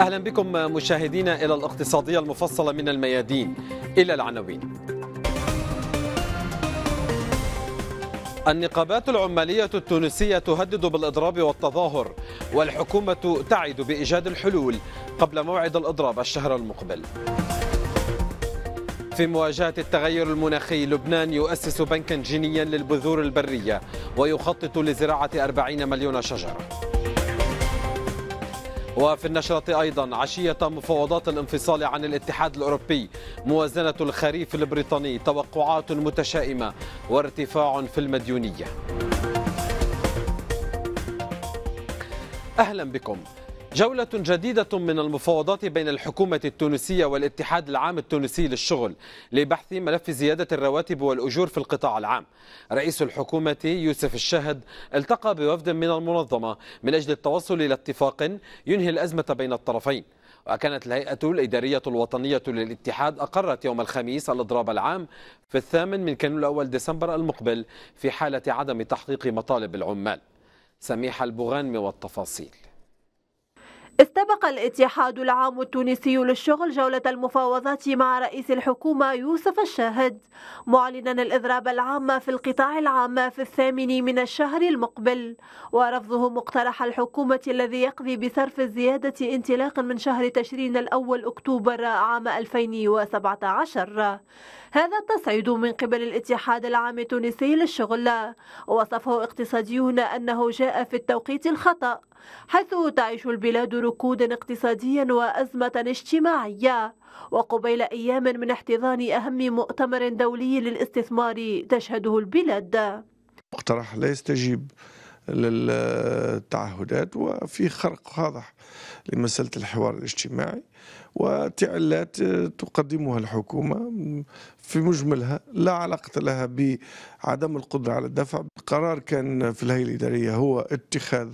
أهلا بكم مشاهدينا إلى الاقتصادية المفصلة من الميادين إلى العناوين. النقابات العمالية التونسية تهدد بالإضراب والتظاهر والحكومة تعد بإيجاد الحلول قبل موعد الإضراب الشهر المقبل. في مواجهة التغير المناخي لبنان يؤسس بنكا جينيا للبذور البرية ويخطط لزراعة 40 مليون شجرة وفي النشرة أيضا عشية مفاوضات الانفصال عن الاتحاد الأوروبي موازنة الخريف البريطاني توقعات متشائمة وارتفاع في المديونية. أهلا بكم. جولة جديدة من المفاوضات بين الحكومة التونسية والاتحاد العام التونسي للشغل لبحث ملف زيادة الرواتب والأجور في القطاع العام. رئيس الحكومة يوسف الشاهد التقى بوفد من المنظمة من أجل التوصل إلى اتفاق ينهي الأزمة بين الطرفين. وكانت الهيئة الإدارية الوطنية للاتحاد أقرت يوم الخميس الإضراب العام في الثامن من كانون الأول ديسمبر المقبل في حالة عدم تحقيق مطالب العمال. سميح البغانمي والتفاصيل. استبق الاتحاد العام التونسي للشغل جولة المفاوضات مع رئيس الحكومة يوسف الشاهد معلنا الإضراب العام في القطاع العام في الثامن من الشهر المقبل. ورفضه مقترح الحكومة الذي يقضي بصرف الزيادة انطلاقا من شهر تشرين الأول أكتوبر عام 2017 هذا التصعيد من قبل الاتحاد العام التونسي للشغل. وصفه اقتصاديون أنه جاء في التوقيت الخطأ حيث تعيش البلاد ركودا اقتصاديا وأزمة اجتماعية. وقبيل أيام من احتضان أهم مؤتمر دولي للاستثمار تشهده البلاد. مقترح لا يستجيب للتعهدات وفي خرق واضح لمسألة الحوار الاجتماعي وتعلات تقدمها الحكومة في مجملها لا علاقة لها بعدم القدرة على الدفع. القرار كان في الهيئة الإدارية هو اتخاذ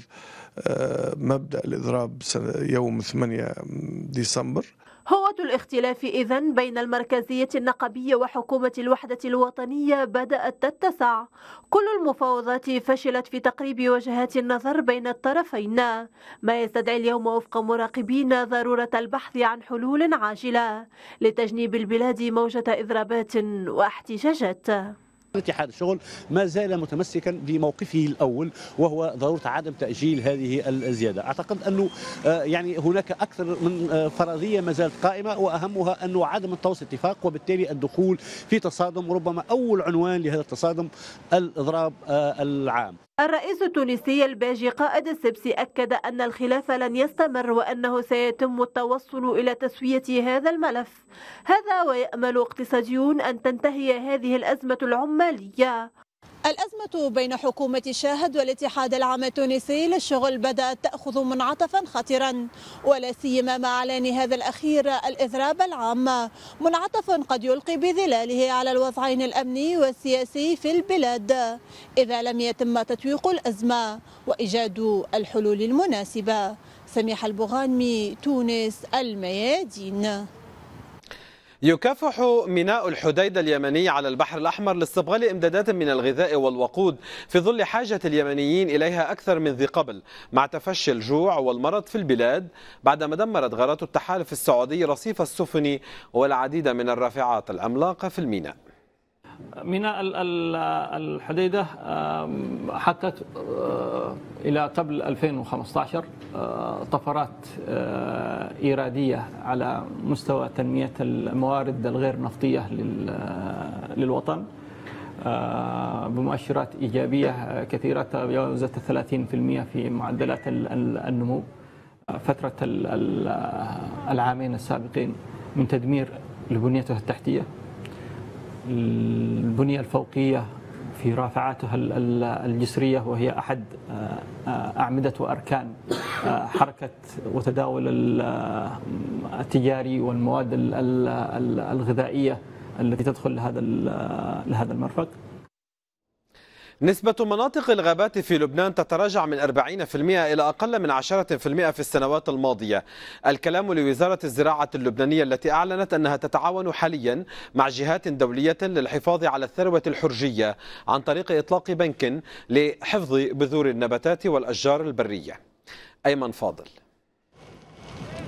آه، مبدأ الإضراب يوم 8 ديسمبر. هوة الاختلاف إذن بين المركزية النقبية وحكومة الوحدة الوطنية بدأت تتسع. كل المفاوضات فشلت في تقريب وجهات النظر بين الطرفين. ما يستدعي اليوم وفق مراقبين ضرورة البحث عن حلول عاجلة لتجنيب البلاد موجة إضرابات واحتجاجات. اتحاد الشغل ما زال متمسكا بموقفه الأول وهو ضرورة عدم تأجيل هذه الزيادة، أعتقد أنه آه، يعني هناك أكثر من آه، فرضية ما زالت قائمة وأهمها أنه عدم التوصل اتفاق وبالتالي الدخول في تصادم ربما أول عنوان لهذا التصادم الإضراب آه، العام. الرئيس التونسي الباجي قائد السبسي أكد أن الخلاف لن يستمر وأنه سيتم التوصل إلى تسوية هذا الملف. هذا ويأمل اقتصاديون أن تنتهي هذه الأزمة العمالية. الأزمة بين حكومة شاهد والاتحاد العام التونسي للشغل بدأت تأخذ منعطفا خطرا ولا سيما مع إعلان هذا الأخير الإضراب العام. منعطف قد يلقي بظلاله على الوضعين الأمني والسياسي في البلاد إذا لم يتم تتويق الأزمة وإيجاد الحلول المناسبة. سميح البغانمي تونس الميادين. يكافح ميناء الحديدة اليمني على البحر الأحمر لاستقبال إمدادات من الغذاء والوقود في ظل حاجة اليمنيين إليها أكثر من ذي قبل مع تفشي الجوع والمرض في البلاد بعدما دمرت غارات التحالف السعودي رصيف السفن والعديد من الرافعات العملاقة في الميناء. ميناء الحديدة حطت آه، إلى قبل 2015 آه، طفرات آه، إيرادية على مستوى تنمية الموارد الغير نفطية للوطن بمؤشرات إيجابية كثيرة تجاوزت 30% في معدلات النمو فترة العامين السابقين من تدمير لبنيته التحتية. البنية الفوقية في رافعاتها الجسرية وهي أحد آه، أعمدة وأركان آه، حركة وتداول التجاري والمواد الغذائية التي تدخل لهذا لهذا المرفق. نسبة مناطق الغابات في لبنان تتراجع من 40% إلى أقل من 10% في السنوات الماضية. الكلام لوزارة الزراعة اللبنانية التي أعلنت أنها تتعاون حاليا مع جهات دولية للحفاظ على الثروة الحرجية عن طريق إطلاق بنك لحفظ بذور النباتات والأشجار البرية. أيمن فاضل.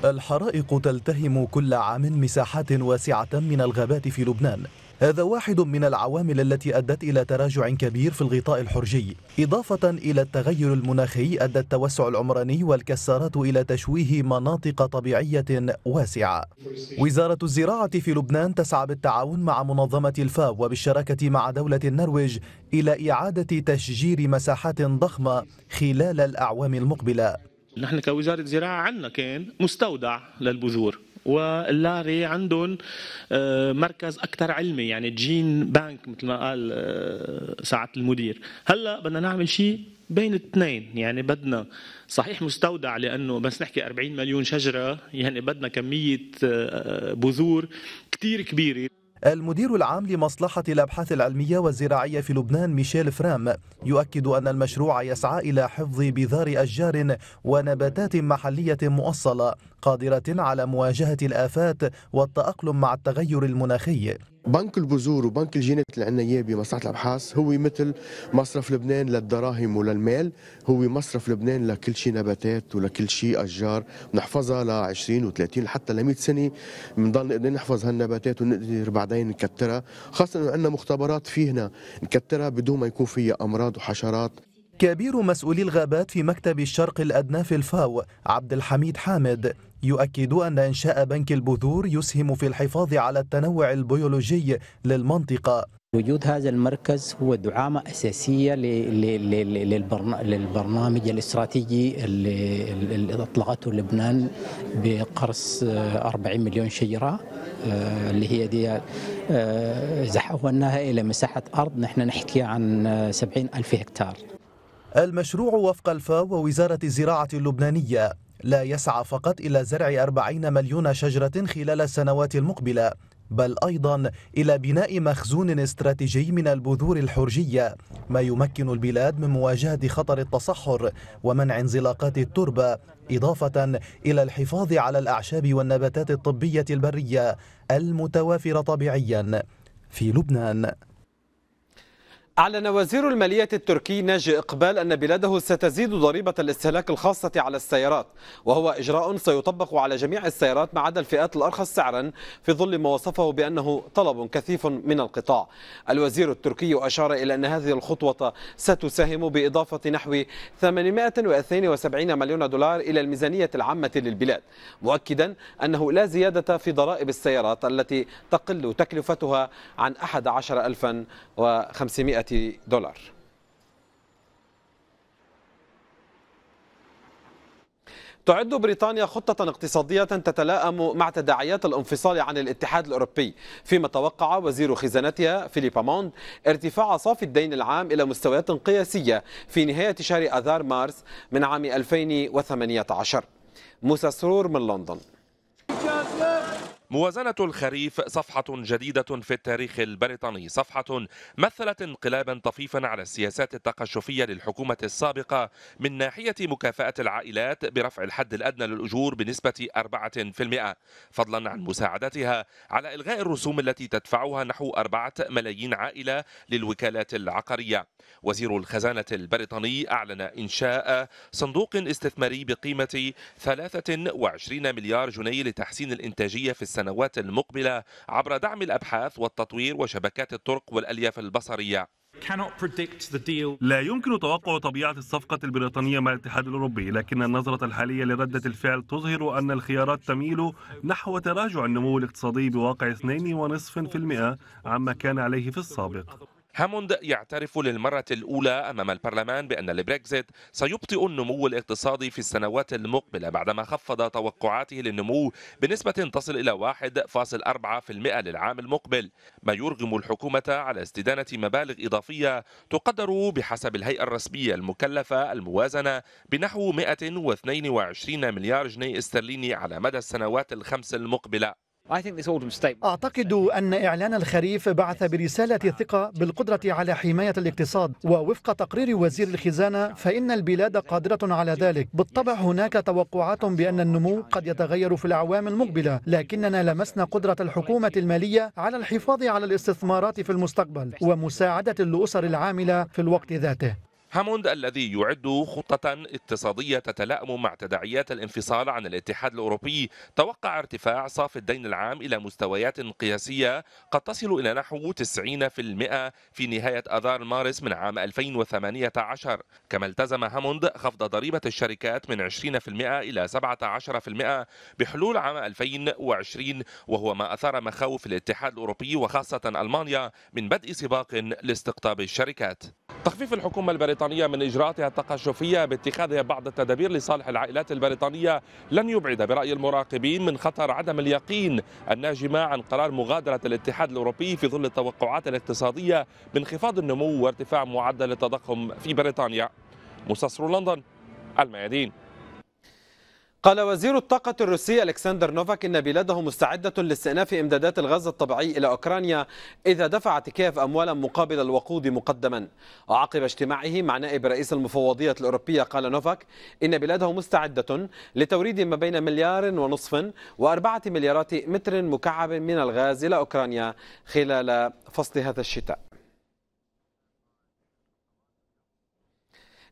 الحرائق تلتهم كل عام مساحات واسعة من الغابات في لبنان. هذا واحد من العوامل التي أدت إلى تراجع كبير في الغطاء الحرجي إضافة إلى التغير المناخي أدى التوسع العمراني والكسارات إلى تشويه مناطق طبيعية واسعة. وزارة الزراعة في لبنان تسعى بالتعاون مع منظمة الفاو وبالشراكة مع دولة النرويج إلى إعادة تشجير مساحات ضخمة خلال الأعوام المقبلة. نحن كوزارة زراعة عندنا كان مستودع للبذور. وال LARI عندهم آه، مركز أكثر علمي يعني gene bank مثل ما قال آه، سعادة المدير. هلأ بدنا نعمل شيء بين الاثنين يعني بدنا صحيح مستودع لأنه بس نحكي 40 مليون شجرة يعني بدنا كمية آه، بذور كثير كبيرة. المدير العام لمصلحة الأبحاث العلمية والزراعية في لبنان ميشيل فرام يؤكد أن المشروع يسعى إلى حفظ بذار أشجار ونباتات محلية مؤصلة قادرة على مواجهة الآفات والتأقلم مع التغير المناخي. بنك البذور وبنك الجينات اللي عندنا إياه بمصلحة الأبحاث هو مثل مصرف لبنان للدراهم وللمال هو مصرف لبنان لكل شيء نباتات ولكل شيء أشجار بنحفظها ل 20 و30 حتى ل 100 سنة بنضل نحفظ هالنباتات ونقدر بعدين نكترها. خاصة إنه عندنا مختبرات فينا نكترها بدون ما يكون فيها أمراض وحشرات. كبير مسؤولي الغابات في مكتب الشرق الأدنى في الفاو عبد الحميد حامد. يؤكد أن إنشاء بنك البذور يسهم في الحفاظ على التنوع البيولوجي للمنطقة. وجود هذا المركز هو دعامة أساسية للبرنامج الاستراتيجي اللي أطلقته لبنان بقرص 40 مليون شجرة آه، اللي هي دي آه، إذا حولناها إلى مساحة أرض. نحن نحكي عن 70 ألف هكتار. المشروع وفق الفاو ووزارة الزراعة اللبنانية. لا يسعى فقط إلى زرع أربعين مليون شجرة خلال السنوات المقبلة بل أيضا إلى بناء مخزون استراتيجي من البذور الحرجية. ما يمكن البلاد من مواجهة خطر التصحر ومنع انزلاقات التربة إضافة إلى الحفاظ على الأعشاب والنباتات الطبية البرية المتوافرة طبيعيا. في لبنان أعلن وزير المالية التركي ناجي إقبال أن بلاده ستزيد ضريبة الاستهلاك الخاصة على السيارات وهو إجراء سيطبق على جميع السيارات ما عدا الفئات الأرخص سعرا في ظل ما وصفه بأنه طلب كثيف من القطاع. الوزير التركي أشار إلى أن هذه الخطوة ستساهم بإضافة نحو 872 مليون دولار إلى الميزانية العامة للبلاد مؤكدا أنه لا زيادة في ضرائب السيارات التي تقل تكلفتها عن 11500 دولار. تعد بريطانيا خطة اقتصادية تتلائم مع تداعيات الانفصال عن الاتحاد الأوروبي فيما توقع وزير خزانتها فيليبا موند ارتفاع صافي الدين العام إلى مستويات قياسية في نهاية شهر أذار مارس من عام 2018 موسى سرور من لندن. موازنة الخريف صفحة جديدة في التاريخ البريطاني صفحة مثلت انقلابا طفيفا على السياسات التقشفية للحكومة السابقة من ناحية مكافأة العائلات برفع الحد الأدنى للأجور بنسبة 4% فضلا عن مساعدتها على إلغاء الرسوم التي تدفعها نحو 4 ملايين عائلة للوكالات العقارية. وزير الخزانة البريطاني أعلن إنشاء صندوق استثماري بقيمة 23 مليار جنيه لتحسين الإنتاجية في السنوات المقبلة عبر دعم الأبحاث والتطوير وشبكات الطرق والألياف البصرية. لا يمكن توقع طبيعة الصفقة البريطانية مع الاتحاد الأوروبي لكن النظرة الحالية لردة الفعل تظهر أن الخيارات تميل نحو تراجع النمو الاقتصادي بواقع 2.5% عما كان عليه في السابق. هاموند يعترف للمرة الأولى أمام البرلمان بأن البريكزيت سيبطئ النمو الاقتصادي في السنوات المقبلة بعدما خفض توقعاته للنمو بنسبة تصل إلى 1.4% للعام المقبل. ما يرغم الحكومة على استدانة مبالغ إضافية تقدر بحسب الهيئة الرسمية المكلفة الموازنة بنحو 122 مليار جنيه استرليني على مدى السنوات الخمس المقبلة. أعتقد أن إعلان الخريف بعث برسالة ثقة بالقدرة على حماية الاقتصاد ووفق تقرير وزير الخزانة فإن البلاد قادرة على ذلك. بالطبع هناك توقعات بأن النمو قد يتغير في الأعوام المقبلة لكننا لمسنا قدرة الحكومة المالية على الحفاظ على الاستثمارات في المستقبل ومساعدة الأسر العاملة في الوقت ذاته. هاموند الذي يعد خطة اقتصادية تتلائم مع تداعيات الانفصال عن الاتحاد الأوروبي توقع ارتفاع صافي الدين العام إلى مستويات قياسية قد تصل إلى نحو 90% في نهاية أذار مارس من عام 2018 كما التزم هاموند خفض ضريبة الشركات من 20% إلى 17% بحلول عام 2020 وهو ما أثار مخاوف الاتحاد الأوروبي وخاصة ألمانيا من بدء سباق لاستقطاب الشركات. تخفيف الحكومة البريطانية من إجراءاتها التقشفية باتخاذها بعض التدابير لصالح العائلات البريطانية لن يبعد برأي المراقبين من خطر عدم اليقين الناجمة عن قرار مغادرة الاتحاد الأوروبي في ظل التوقعات الاقتصادية بانخفاض النمو وارتفاع معدل التضخم في بريطانيا. مستصر لندن الميادين. قال وزير الطاقة الروسي ألكسندر نوفاك إن بلاده مستعدة لاستئناف إمدادات الغاز الطبيعي إلى أوكرانيا إذا دفعت كييف أموالا مقابل الوقود مقدما. وعقب اجتماعه مع نائب رئيس المفوضية الأوروبية قال نوفاك إن بلاده مستعدة لتوريد ما بين مليار ونصف وأربعة مليارات متر مكعب من الغاز إلى أوكرانيا خلال فصل هذا الشتاء.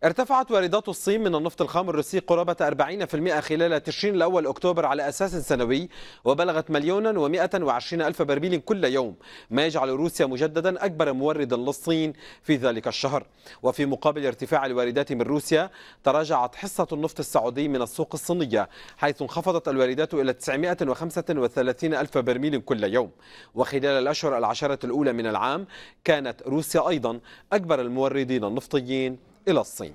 ارتفعت واردات الصين من النفط الخام الروسي قرابة 40% خلال تشرين الأول أكتوبر على أساس سنوي وبلغت مليونا ومائة وعشرين ألف برميل كل يوم. ما يجعل روسيا مجددا أكبر مورد للصين في ذلك الشهر. وفي مقابل ارتفاع الواردات من روسيا تراجعت حصة النفط السعودي من السوق الصينية حيث انخفضت الواردات إلى 935 ألف برميل كل يوم. وخلال الأشهر العشرة الأولى من العام كانت روسيا أيضا أكبر الموردين النفطيين. إلى الصين.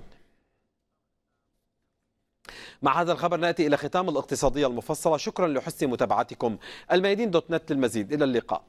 مع هذا الخبر نأتي إلى ختام الاقتصادية المفصلة. شكرا لحسن متابعتكم. الميادين دوت نت للمزيد. إلى اللقاء.